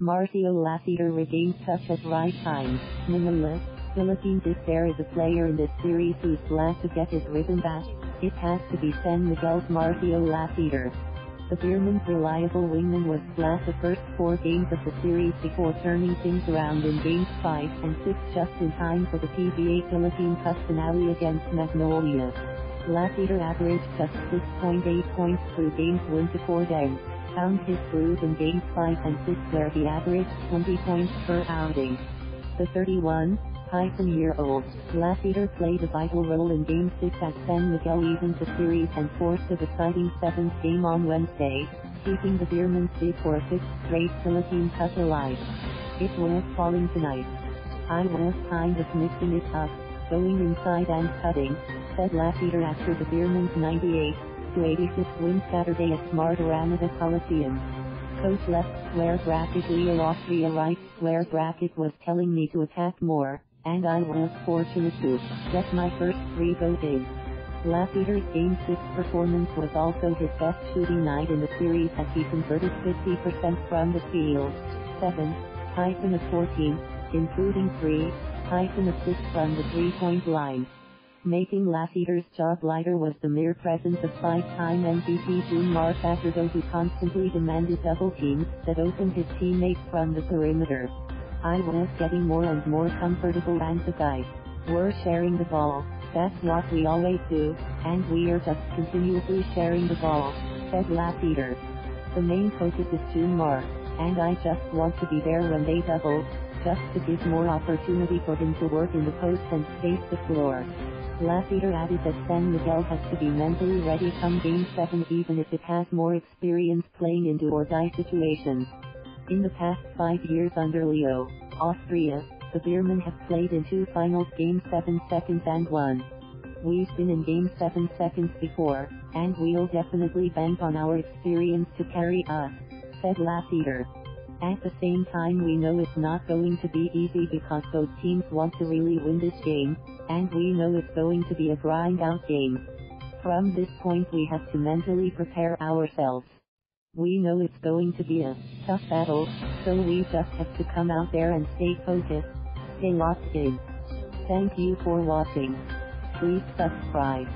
Marcio Lassiter regains touch at right time. Manila, Philippines if there is a player in this series who's glad to get his rhythm back, it has to be San Miguel's Marcio Lassiter. The Beermen's reliable wingman was flat the first four games of the series before turning things around in games 5 and 6 just in time for the PBA Philippine Cup finale against Magnolia. Lassiter averaged just 6.8 points through games 1 to 4 down found his groove in games 5 and 6 where he averaged 20 points per outing. The 31, year-old, Lassiter played a vital role in Game 6 as San Miguel evened the series and forced a deciding seventh game on Wednesday, keeping the Beermen's bid for a fifth straight Philippine Cup alive. It was falling tonight. I was kind of mixing it up, going inside and cutting, said Lassiter after the Beermen's 98 to 86 win Saturday at Smart Araneta Coliseum. Coach left square bracket Leo Austria right square bracket was telling me to attack more, and I was fortunate to get my first three votes in. Lassiter's Game 6 performance was also his best shooting night in the series as he converted 50% from the field, 7, hyphen of 14, including 3, hyphen of 6 from the three-point line. Making Lassiter's job lighter was the mere presence of five-time MVP June Fajardo who constantly demanded double teams that opened his teammates from the perimeter. I was getting more and more comfortable and guys were sharing the ball. That's what we always do, and we are just continuously sharing the ball, said Lassiter. The main focus is June and I just want to be there when they double, just to give more opportunity for him to work in the post and space the floor. Lassiter added that San Miguel has to be mentally ready come Game 7 even if it has more experience playing in do-or-die situations. In the past five years under Leo, Austria, the Beermen have played in two finals Game 7 seconds and won. We've been in Game 7 seconds before, and we'll definitely bank on our experience to carry us, said Lassiter. At the same time we know it's not going to be easy because both teams want to really win this game, and we know it's going to be a grind out game. From this point we have to mentally prepare ourselves. We know it's going to be a tough battle, so we just have to come out there and stay focused, stay locked in. Thank you for watching. Please subscribe.